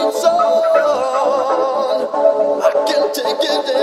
I can't take it.